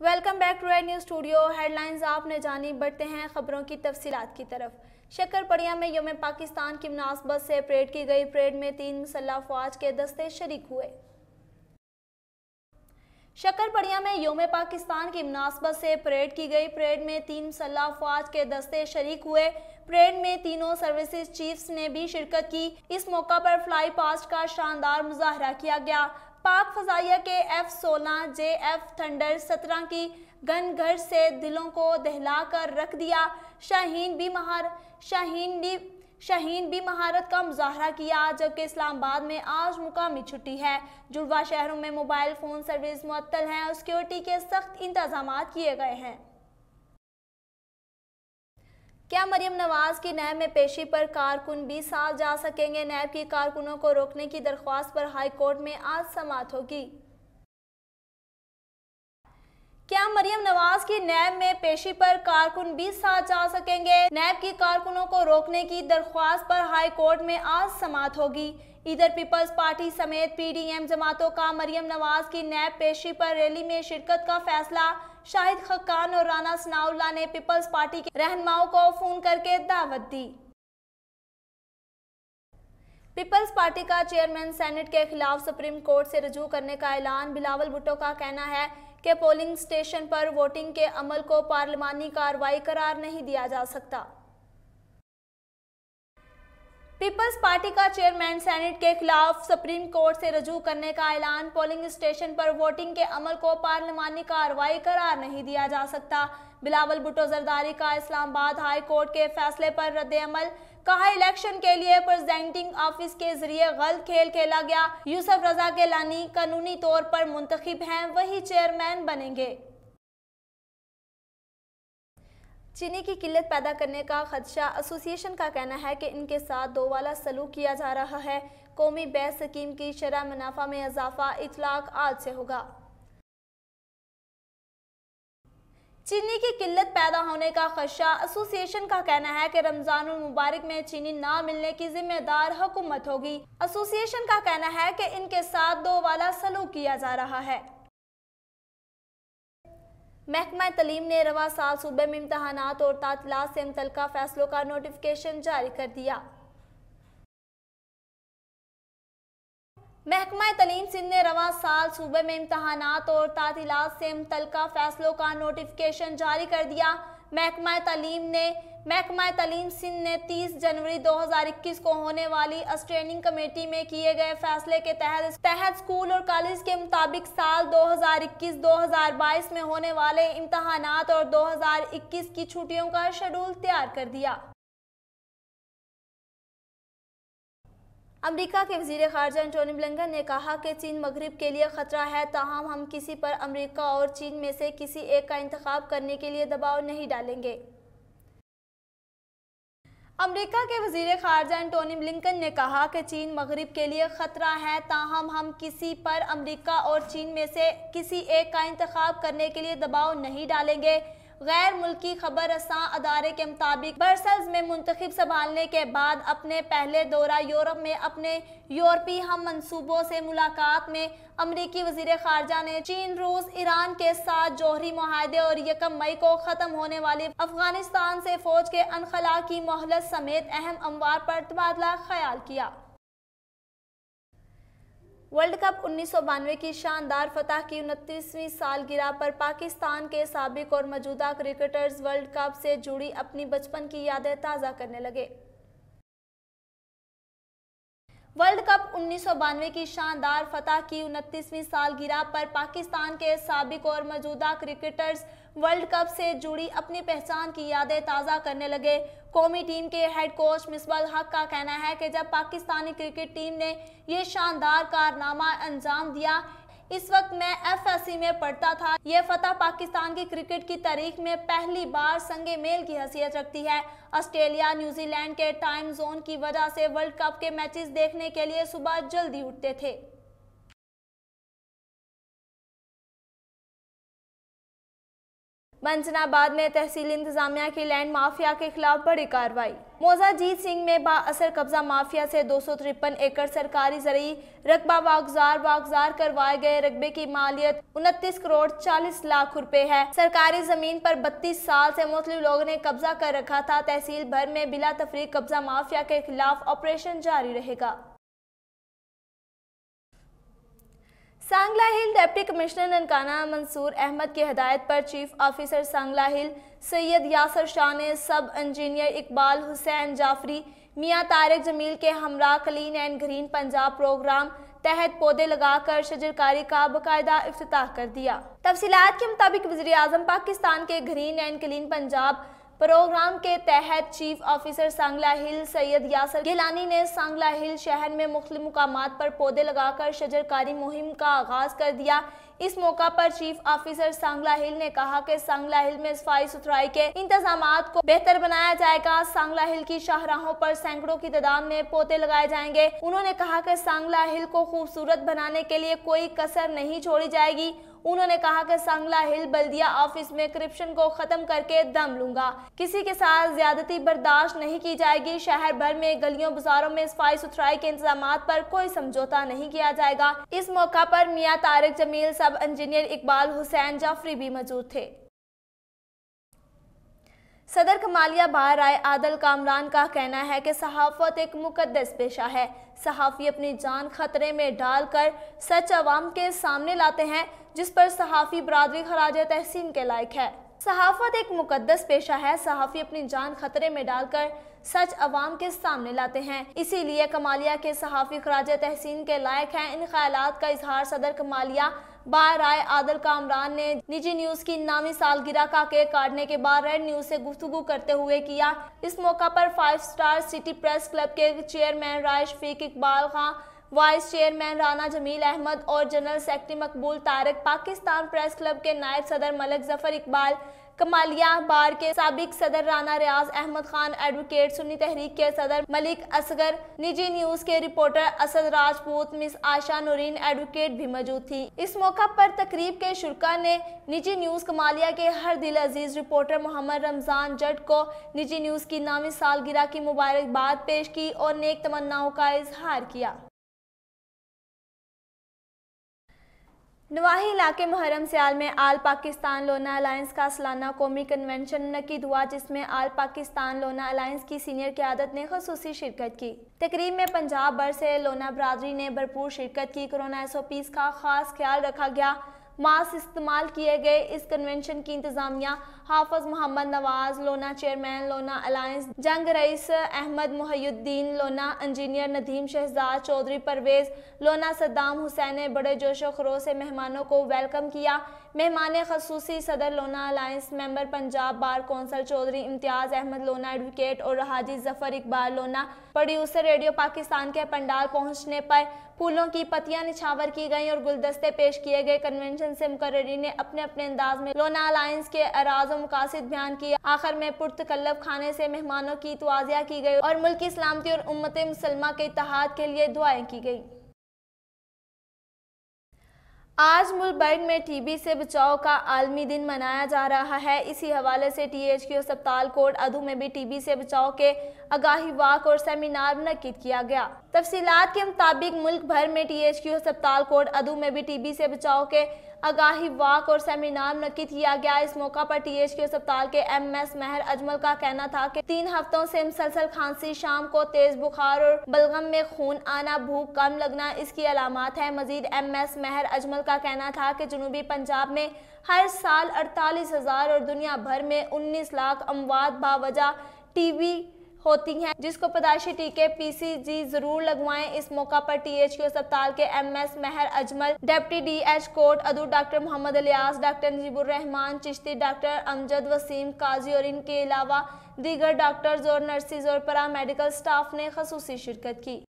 Welcome back to Red News studio headlines आपने जानी, बढ़ते हैं खबरों की तफसीलात की तरफ़। शक्करपड़िया में योम पाकिस्तान की मुनासबत से परेड की गई। परेड में तीन मुसल्ह फौज के दस्ते शरीक हुए। शक्करपड़िया में योम पाकिस्तान की मुनासबत से परेड की गई। परेड में तीन मुसल्ह फौज के दस्ते शरीक हुए। परेड में तीनों सर्विसेज़ चीफ्स ने भी शिरकत की। इस मौका पर फ्लाई पास्ट का शानदार मुजाहरा किया गया। पाक फजाइया के एफ़ सोलह जे एफ़ थंडर सत्रह की गन घर से दिलों को दहला कर रख दिया। शाहीन भी महार, शाहीन भी शाहीन भी महारत का मुजाहरा किया, जबकि इस्लामाबाद में आज मुकामी छुट्टी है। जुड़वा शहरों में मोबाइल फ़ोन सर्विस मुअत्तल हैं, और सिक्योरिटी के सख्त इंतज़ाम किए गए हैं। क्या मरियम नवाज़ की नैब में पेशी पर कारकुन बीस साल जा सकेंगे? नैब की कारकुनों को रोकने की दरख्वास्त पर हाई कोर्ट में आज समात होगी। क्या मरियम नवाज़ की नैब में पेशी पर कारकुन बीस साल जा सकेंगे? नैब की कारकुनों को रोकने की दरख्वास्त पर हाई कोर्ट में आज समात होगी। इधर पीपल्स पार्टी समेत पीडीएम जमातों का मरियम नवाज़ की नैब पेशी पर रैली में शिरकत का फैसला शाहिद खकान और राना सनाउल्ला ने पीपल्स पार्टी के रहनुमाओं को फ़ोन करके दावत दी। पीपल्स पार्टी का चेयरमैन सेनेट के खिलाफ सुप्रीम कोर्ट से रजू करने का ऐलान। बिलावल भुट्टो का कहना है कि पोलिंग स्टेशन पर वोटिंग के अमल को पार्लिमानी कार्रवाई करार नहीं दिया जा सकता। पीपल्स पार्टी का चेयरमैन सेनेट के खिलाफ सुप्रीम कोर्ट से रजू करने का ऐलान, पोलिंग स्टेशन पर वोटिंग के अमल को पार्लिमानी कार्रवाई करार नहीं दिया जा सकता। बिलावल भुट्टो जरदारी का इस्लामाबाद हाई कोर्ट के फैसले पर रद्द अमल। कहा, इलेक्शन के लिए प्रेजेंटिंग ऑफ़िस के ज़रिए गलत खेल खेला गया। यूसुफ रजा के लानी कानूनी तौर पर मुंतखब हैं, वही चेयरमैन बनेंगे। चीनी की किल्लत पैदा करने का खदशा एसोसिएशन का कहना है कि इनके साथ दो वाला सलूक किया जा रहा है। कौमी बैस स्कीम की शरह मुनाफा में इजाफा इतलाक आज से होगा। चीनी की किल्लत पैदा होने का खदशा एसोसिएशन का कहना है कि रमज़ान मुबारक में चीनी ना मिलने की जिम्मेदार हुकूमत होगी। एसोसिएशन का कहना है कि इनके साथ दो वाला सलूक किया जा रहा है। महकमा तलीम ने रवा साल सूबे में इम्तहान और तातलात से मुतलका फैसलों का नोटिफिकेशन जारी कर दिया। महकमा तलीम सिंध ने रवा साल सूबे में इम्तहान और तातीलत से मुतल फैसलों का नोटिफिकेशन जारी कर दिया। महकमा तलीम ने, महकमा तलीम सिंध ने 30 जनवरी 2021 को होने वाली स्ट्रेनिंग कमेटी में किए गए फैसले के तहत तहत स्कूल और कॉलेज के मुताबिक साल 2021-2022 में होने वाले इम्तहान और 2021 की छुट्टियों का शेड्यूल तैयार कर दिया। अमेरिका के वज़ीर खारजा एंटोनी ब्लिंकन ने कहा कि चीन मगरब के लिए खतरा है, ताहम हम किसी पर अमेरिका और चीन में से किसी एक का इंतखब करने के लिए दबाव नहीं डालेंगे। अमेरिका के वज़ीर खारजा एंटोनी ब्लिंकन ने कहा कि चीन मगरब के लिए ख़तरा है, ताहम हम किसी पर अमेरिका और चीन में से किसी एक का इंतखब करने के लिए दबाव नहीं डालेंगे। गैर मुल्की खबर रसा अदारे के मुताबिक बर्सल्स में मुंतखब संभालने के बाद अपने पहले दौरा यूरोप में अपने यूरोपी हम मनसूबों से मुलाकात में अमरीकी वज़ीर खारजा ने चीन, रूस, ईरान के साथ जौहरी माहदे और यकम मई को ख़त्म होने वाले अफ़गानिस्तान से फौज के अनखला की मोहलत समेत अहम अमवार पर तबादला ख्याल किया। वर्ल्ड कप उन्नीस सौ बानवे की शानदार फतह की उनतीसवीं सालगिरह पर पाकिस्तान के सबक और मौजूदा क्रिकेटर्स वर्ल्ड कप से जुड़ी अपनी बचपन की यादें ताज़ा करने लगे। वर्ल्ड कप उन्नीस सौ बानवे की शानदार फतह की उनतीसवीं सालगिरह पर पाकिस्तान के सबक और मौजूदा क्रिकेटर्स वर्ल्ड कप से जुड़ी अपनी पहचान की यादें ताज़ा करने लगे। कौमी टीम के हेड कोच मिसबल हक का कहना है कि जब पाकिस्तानी क्रिकेट टीम ने ये शानदार कारनामा अंजाम दिया इस वक्त मैं एफ़ में पढ़ता था। ये फतह पाकिस्तान की क्रिकेट की तारीख में पहली बार संगे मेल की हैसियत रखती है। ऑस्ट्रेलिया, न्यूजीलैंड के टाइम जोन की वजह से वर्ल्ड कप के मैचेस देखने के लिए सुबह जल्दी उठते थे। मंजनाबाद में तहसील इंतजामिया की लैंड माफिया के खिलाफ बड़ी कार्रवाई। मोजाजीत सिंह में बासर कब्जा माफिया से दो सौ तिरपन एकड़ सरकारी ज़रिए रकबा वागजार वागजार करवाए गए रकबे की मालियत उनतीस करोड़ चालीस लाख रुपए है। सरकारी ज़मीन पर बत्तीस साल से मुस्लिम लोगों ने कब्जा कर रखा था। तहसील भर में बिला तफरी कब्जा माफिया के खिलाफ ऑपरेशन जारी रहेगा। Sangla Hill deputy commissioner Nankana Mansoor Ahmad की हदायत पर chief officer Sangla Hill Syed Yasir Shah ने सब इंजीनियर इकबाल हुसैन जाफरी, मियाँ तारिक जमील के हमरा clean and green Punjab programme तहत पौधे लगाकर शजरकारी का बाकायदा अफ्ताह कर दिया। तफसीत के मुताबिक वजी अजम पाकिस्तान के green and clean Punjab programme के तहत chief officer Sangla Hill, Syed Yasir Gilani ने सांगला हिल शहर में मुख्य मुकाम पर पौधे लगाकर शजरकारी मुहिम का आगाज़ कर दिया। इस मौका पर चीफ ऑफिसर सांगला हिल ने कहा कि सांगला हिल में सफ़ाई सुथराई के इंतज़ाम को बेहतर बनाया जाएगा। सांगला हिल की शाहराहों पर सैकड़ों की तादाद में पौधे लगाए जाएँगे। उन्होंने कहा कि सांगला हिल को खूबसूरत बनाने के लिए कोई कसर नहीं छोड़ी जाएगी। उन्होंने कहा कि सांगला हिल बल्दिया ऑफ़िस में करप्शन को खत्म करके दम लूँगा। किसी के साथ ज्यादती बर्दाश्त नहीं की जाएगी। शहर भर में गलियों बाजारों में सफ़ाई सुथराई के इंतज़ाम पर कोई समझौता नहीं किया जाएगा। इस मौका पर मियाँ तारिक जमील सब इंजीनियर इकबाल हुसैन जाफरी भी मौजूद थे। सदर कमालिया बाहर आए आदल कामरान का कहना है कि सहाफत एक मुकदस पेशा है। सहाफ़ी अपनी जान खतरे में डालकर सच अवाम के सामने लाते हैं, जिस पर सहाफ़ी बरदरी खराज तहसीन के लायक है। सहाफत एक मुकदस पेशा है, सहाफ़ी अपनी जान खतरे में डालकर सच अवाम के सामने लाते हैं। इसीलिए कमालिया के सहाफ़ी खराज तहसीन के लायक हैं। इन ख्याल का इजहार सदर कमालिया बार आए आदल कामरान ने निजी न्यूज़ की नामी सालगिरह का केक काटने के बाद रेड न्यूज़ से गुफ्तु करते हुए किया। इस मौका पर five star city press club के chairman Rai Shafiq Iqbal Khan, vice chairman Rana Jamil Ahmad और जनरल सेक्रेटरी मकबूल तारक, पाकिस्तान प्रेस क्लब के नायब सदर मलिक ज़फ़र इकबाल कमालिया बार के सबक सदर राना रियाज अहमद खान, एडवोकेट सुन्नी तहरीक के सदर मलिक असगर, निजी न्यूज़ के reporter Asad Rajput, Miss Asha Noreen, advocate भी मौजूद थी। इस मौका पर तकरीब के शुरा ने निजी न्यूज़ कमालिया के हर दिल अज़ीज़ रिपोर्टर मोहम्मद रमज़ान जट को निजी न्यूज़ की नामी सालगिरह की मुबारकबाद पेश की और नेक तमन्नाओं का इजहार किया। नवाही इलाके मुहरम सियाल में आल पाकिस्तान लोना अलायंस का सालाना कौमी कन्वेंशन मनकद हुआ, जिसमें आल पाकिस्तान लोना अलायंस की सीनियर क्यादत ने खसूस शिरकत की। तकरीब में पंजाब भर से लोना बरदरी ने भरपूर शिरकत की। कोरोना एस ओ पीज़ का खास ख्याल रखा गया। मास्क इस्तेमाल किए गए। इस कन्वेंशन की इंतजामिया हाफज मोहम्मद नवाज़, लोना चेयरमैन, लोना अलायंस जंग रईस अहमद मुहयुद्दीन, लोना इंजीनियर नदीम शहजाद चौधरी परवेज, लोना सद्दाम हुसैन ने बड़े जोशो खरोश से मेहमानों को वेलकम किया। मेहमान खसूसी सदर Lona alliance member Punjab bar council Chaudhry Imtiaz Ahmad Lona advocate और हाजी ज़फ़र इकबाल लोना प्रोड्यूसर रेडियो पाकिस्तान के पंडाल पहुँचने पर फूलों की पतियाँ निछावर की गई और गुलदस्ते पेश किए गए कन्वेंशन से मुकर्री ने अपने अपने अंदाज में लोना अलायंस के अराज मकासद बयान किए। आखिर में पुरतकल्लफ खाने से मेहमानों की तोज़िया की गई और मुल्क की सलामती और उम्मत मुसलमा के इतिहाद के लिए दुआएँ की गई। आज मुल्क में टीबी से बचाव का आलमी दिन मनाया जा रहा है। इसी हवाले से टी एच क्यू अस्पताल कोट अधू में भी टीबी से बचाव के आगाही वाक और सेमिनार मनद किया गया। तफसीत के मुताबिक मुल्क भर में टी एच क्यू अस्पताल कोट अदू में भी टीबी से बचाव के आगाही वाक और सेमिनार मुनद किया गया। इस मौका पर टी एच के अस्पताल के एम एस मेहर अजमल का कहना था कि तीन हफ्तों से मुसलसल खांसी, शाम को तेज बुखार और बलगम में खून आना, भूख कम लगना, इसकी अलामत है। मजीद एम एस मेहर अजमल का कहना था कि जनूबी पंजाब में हर साल अड़तालीस हज़ार और दुनिया भर में उन्नीस लाख अमवाद बावजह टी टीवी होती हैं। जिसको पदाशी टीके पीसीजी ज़रूर लगवाएँ। इस मौका पर टीएचक्यू अस्पताल के MS Mehar Ajmal deputy DH Kot Addu doctor Mohammad Ilyas, doctor Najibur Rehman, Chishti doctor Amjad Waseem, Qazi और इनके अलावा दीगर डॉक्टर्स और नर्सिस और पैरा मेडिकल स्टाफ ने खसूसी शिरकत की।